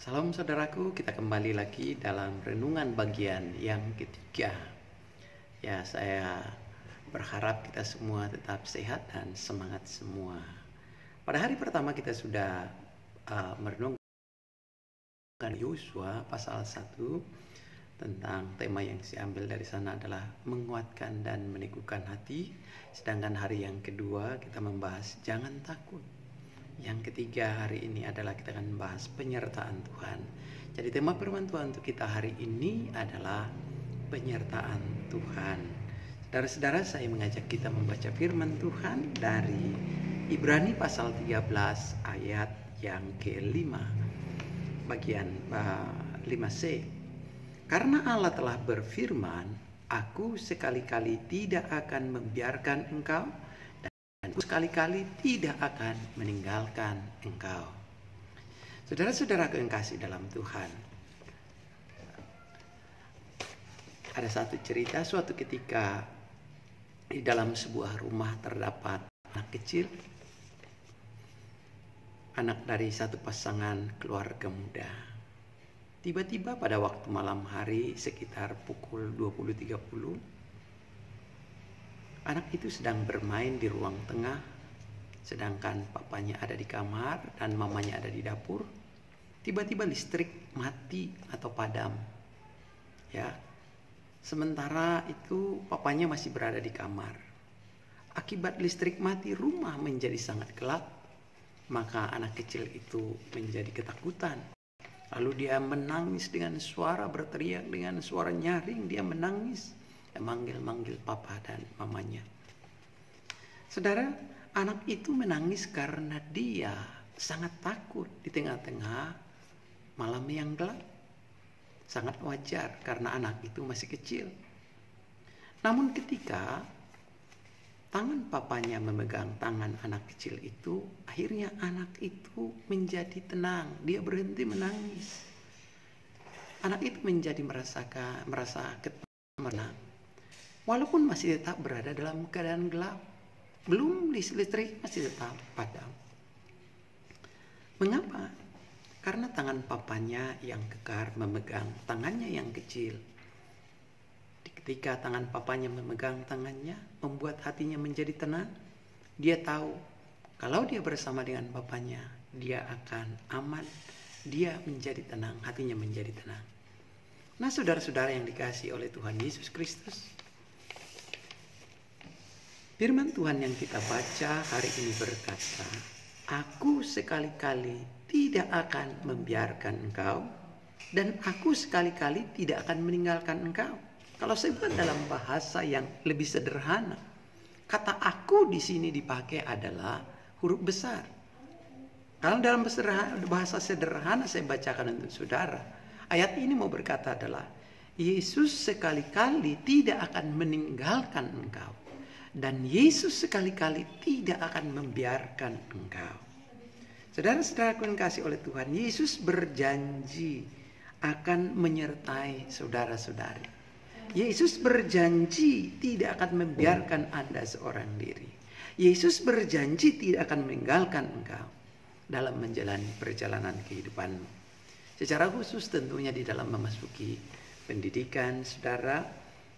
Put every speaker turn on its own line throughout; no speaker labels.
Salam saudaraku, kita kembali lagi dalam renungan bagian yang ketiga. Ya, saya berharap kita semua tetap sehat dan semangat semua. Pada hari pertama kita sudah uh, merenungkan Yosua pasal 1 tentang tema yang saya ambil dari sana adalah menguatkan dan meneguhkan hati. Sedangkan hari yang kedua kita membahas jangan takut. Yang ketiga hari ini adalah kita akan membahas penyertaan Tuhan. Jadi tema firman Tuhan untuk kita hari ini adalah penyertaan Tuhan. Saudara-saudara saya mengajak kita membaca firman Tuhan dari Ibrani pasal 13 ayat yang kelima bagian uh, 5c karena Allah telah berfirman, Aku sekali-kali tidak akan membiarkan engkau dan sekali-kali tidak akan meninggalkan engkau. Saudara-saudara yang kasih dalam Tuhan. Ada satu cerita suatu ketika di dalam sebuah rumah terdapat anak kecil. Anak dari satu pasangan keluarga muda Tiba-tiba pada waktu malam hari sekitar pukul 20.30 anak itu sedang bermain di ruang tengah sedangkan papanya ada di kamar dan mamanya ada di dapur. Tiba-tiba listrik mati atau padam. Ya. Sementara itu papanya masih berada di kamar. Akibat listrik mati rumah menjadi sangat gelap. Maka anak kecil itu menjadi ketakutan Lalu dia menangis dengan suara berteriak dengan suara nyaring dia menangis manggil-manggil papa dan mamanya. Saudara, anak itu menangis karena dia sangat takut di tengah-tengah malam yang gelap. Sangat wajar karena anak itu masih kecil. Namun ketika tangan papanya memegang tangan anak kecil itu, akhirnya anak itu menjadi tenang. Dia berhenti menangis. Anak itu menjadi merasakan merasa menang. Walaupun masih tetap berada dalam keadaan gelap, belum listrik masih tetap padam. Mengapa? Karena tangan papanya yang kekar memegang tangannya yang kecil Ketika tangan papanya memegang tangannya, membuat hatinya menjadi tenang, dia tahu kalau dia bersama dengan papanya, dia akan aman, dia menjadi tenang, hatinya menjadi tenang. Nah, saudara-saudara yang dikasih oleh Tuhan Yesus Kristus, firman Tuhan yang kita baca hari ini berkata, Aku sekali-kali tidak akan membiarkan engkau, dan aku sekali-kali tidak akan meninggalkan engkau. Kalau saya buat dalam bahasa yang lebih sederhana, kata aku di sini dipakai adalah huruf besar. Kalau dalam bahasa sederhana saya bacakan untuk saudara, ayat ini mau berkata adalah Yesus sekali-kali tidak akan meninggalkan engkau dan Yesus sekali-kali tidak akan membiarkan engkau. Saudara-saudara yang kasih oleh Tuhan, Yesus berjanji akan menyertai saudara-saudari. Yesus berjanji tidak akan membiarkan Anda seorang diri. Yesus berjanji tidak akan meninggalkan engkau dalam menjalani perjalanan kehidupanmu. Secara khusus tentunya di dalam memasuki pendidikan saudara,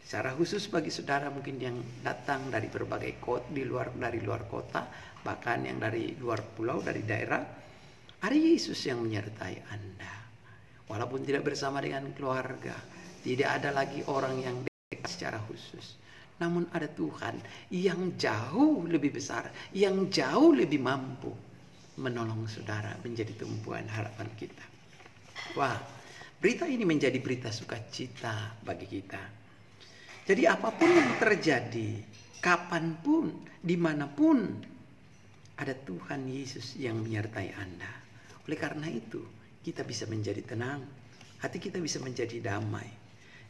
secara khusus bagi saudara mungkin yang datang dari berbagai kota di luar dari luar kota, bahkan yang dari luar pulau dari daerah, ada Yesus yang menyertai Anda. Walaupun tidak bersama dengan keluarga, tidak ada lagi orang yang dekat secara khusus. Namun ada Tuhan yang jauh lebih besar, yang jauh lebih mampu menolong saudara menjadi tumpuan harapan kita. Wah, berita ini menjadi berita sukacita bagi kita. Jadi apa pun yang terjadi, kapan pun, di mana pun, ada Tuhan Yesus yang menyertai Anda. Oleh karena itu, kita bisa menjadi tenang, hati kita bisa menjadi damai.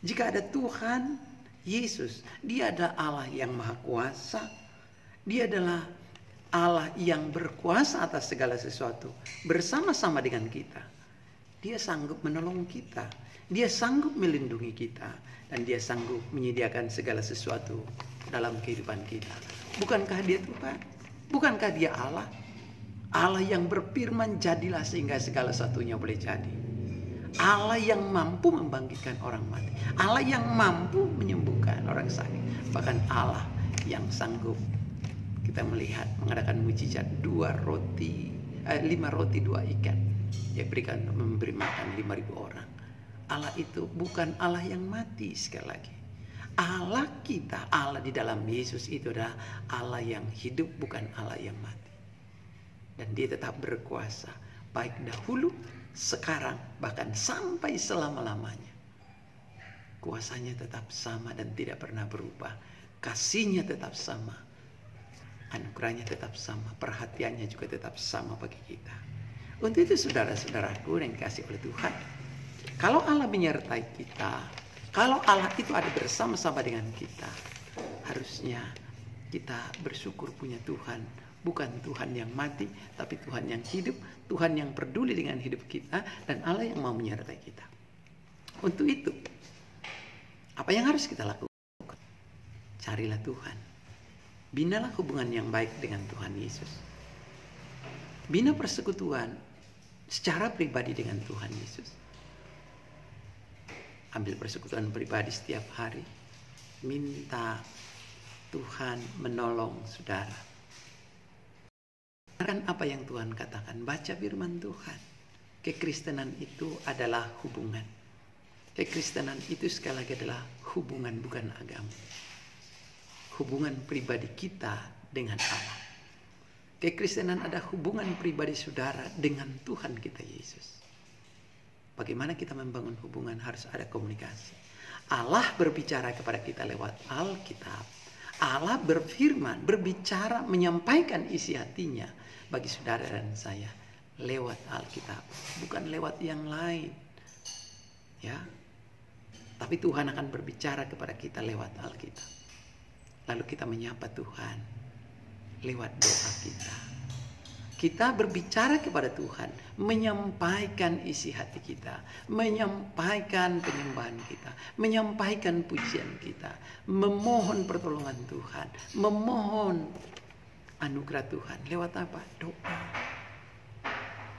Jika ada Tuhan Yesus, Dia adalah Allah yang Maha Kuasa. Dia adalah Allah yang berkuasa atas segala sesuatu bersama-sama dengan kita. Dia sanggup menolong kita. Dia sanggup melindungi kita dan dia sanggup menyediakan segala sesuatu dalam kehidupan kita. Bukankah dia Tuhan? Bukankah dia Allah? Allah yang berfirman jadilah sehingga segala satunya boleh jadi. Allah yang mampu membangkitkan orang mati, Allah yang mampu menyembuhkan orang sakit, bahkan Allah yang sanggup kita melihat mengadakan mujizat dua roti, eh, lima roti dua ikan, dia berikan memberi makan lima ribu orang. Allah itu bukan Allah yang mati sekali lagi. Allah kita, Allah di dalam Yesus itu adalah Allah yang hidup bukan Allah yang mati. Dan dia tetap berkuasa baik dahulu, sekarang, bahkan sampai selama-lamanya. Kuasanya tetap sama dan tidak pernah berubah. Kasihnya tetap sama. Anugerahnya tetap sama. Perhatiannya juga tetap sama bagi kita. Untuk itu saudara-saudaraku yang dikasih oleh Tuhan. Kalau Allah menyertai kita, kalau Allah itu ada bersama-sama dengan kita, harusnya kita bersyukur punya Tuhan. Bukan Tuhan yang mati, tapi Tuhan yang hidup, Tuhan yang peduli dengan hidup kita, dan Allah yang mau menyertai kita. Untuk itu, apa yang harus kita lakukan? Carilah Tuhan. Binalah hubungan yang baik dengan Tuhan Yesus. Bina persekutuan secara pribadi dengan Tuhan Yesus ambil persekutuan pribadi setiap hari. Minta Tuhan menolong saudara. Kan apa yang Tuhan katakan, baca firman Tuhan. Kekristenan itu adalah hubungan. Kekristenan itu sekali lagi adalah hubungan bukan agama. Hubungan pribadi kita dengan Allah. Kekristenan ada hubungan pribadi saudara dengan Tuhan kita Yesus. Bagaimana kita membangun hubungan harus ada komunikasi. Allah berbicara kepada kita lewat Alkitab. Allah berfirman, berbicara, menyampaikan isi hatinya bagi saudara dan saya lewat Alkitab, bukan lewat yang lain. Ya. Tapi Tuhan akan berbicara kepada kita lewat Alkitab. Lalu kita menyapa Tuhan lewat doa kita. Kita berbicara kepada Tuhan, menyampaikan isi hati kita, menyampaikan penyembahan kita, menyampaikan pujian kita, memohon pertolongan Tuhan, memohon anugerah Tuhan. Lewat apa? Doa.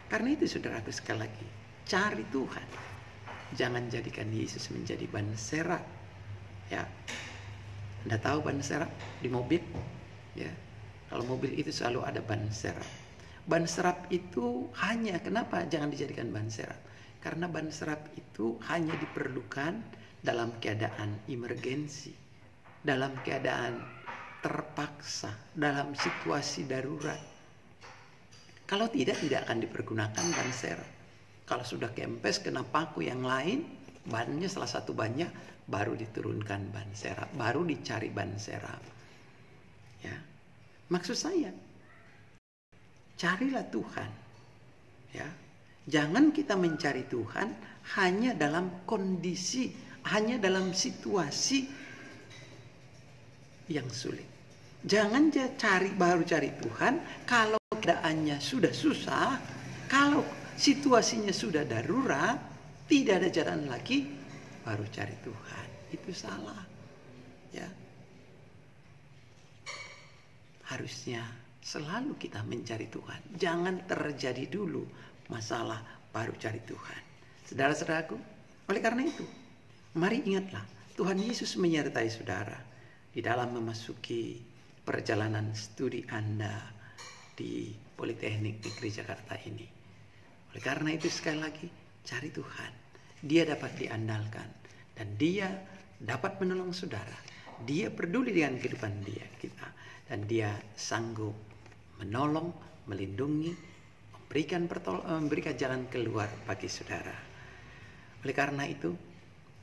Karena itu saudaraku sekali lagi, cari Tuhan. Jangan jadikan Yesus menjadi ban serap. Ya. Anda tahu ban serap di mobil? Ya. Kalau mobil itu selalu ada ban serap Ban serap itu hanya kenapa jangan dijadikan ban serap? Karena ban serap itu hanya diperlukan dalam keadaan emergensi, dalam keadaan terpaksa, dalam situasi darurat. Kalau tidak, tidak akan dipergunakan ban serap. Kalau sudah kempes kena paku yang lain, bannya salah satu bannya baru diturunkan ban serap, baru dicari ban serap. Ya. Maksud saya, carilah Tuhan. Ya. Jangan kita mencari Tuhan hanya dalam kondisi, hanya dalam situasi yang sulit. Jangan cari baru cari Tuhan kalau keadaannya sudah susah, kalau situasinya sudah darurat, tidak ada jalan lagi, baru cari Tuhan. Itu salah. Ya. Harusnya Selalu kita mencari Tuhan. Jangan terjadi dulu masalah baru cari Tuhan. Saudara-saudaraku, oleh karena itu, mari ingatlah Tuhan Yesus menyertai saudara di dalam memasuki perjalanan studi Anda di Politeknik Negeri Jakarta ini. Oleh karena itu sekali lagi, cari Tuhan. Dia dapat diandalkan dan dia dapat menolong saudara. Dia peduli dengan kehidupan dia kita dan dia sanggup menolong, melindungi, memberikan eh, memberikan jalan keluar bagi saudara. Oleh karena itu,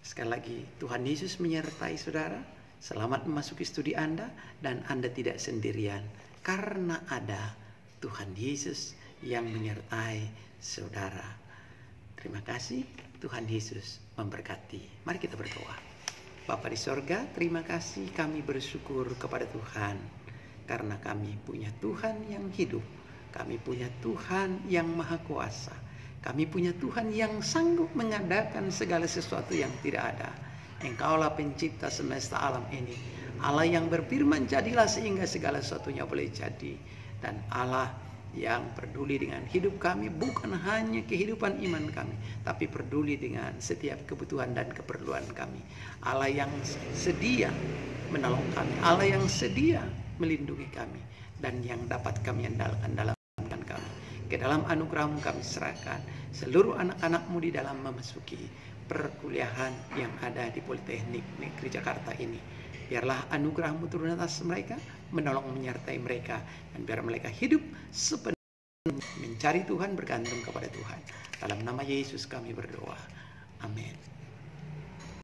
sekali lagi Tuhan Yesus menyertai saudara. Selamat memasuki studi Anda dan Anda tidak sendirian karena ada Tuhan Yesus yang menyertai saudara. Terima kasih Tuhan Yesus memberkati. Mari kita berdoa. Bapa di sorga, terima kasih kami bersyukur kepada Tuhan karena kami punya Tuhan yang hidup, kami punya Tuhan yang maha kuasa, kami punya Tuhan yang sanggup mengadakan segala sesuatu yang tidak ada. Engkaulah pencipta semesta alam ini, Allah yang berfirman jadilah sehingga segala sesuatunya boleh jadi, dan Allah yang peduli dengan hidup kami bukan hanya kehidupan iman kami tapi peduli dengan setiap kebutuhan dan keperluan kami. Allah yang sedia menolong kami. Allah yang sedia melindungi kami dan yang dapat kami andalkan dalam kami. Ke dalam anugerahmu kami serahkan seluruh anak-anakmu di dalam memasuki perkuliahan yang ada di Politeknik Negeri Jakarta ini. Biarlah anugerahmu turun atas mereka menolong menyertai mereka dan biar mereka hidup sepenuhnya mencari Tuhan bergantung kepada Tuhan. Dalam nama Yesus kami berdoa. Amin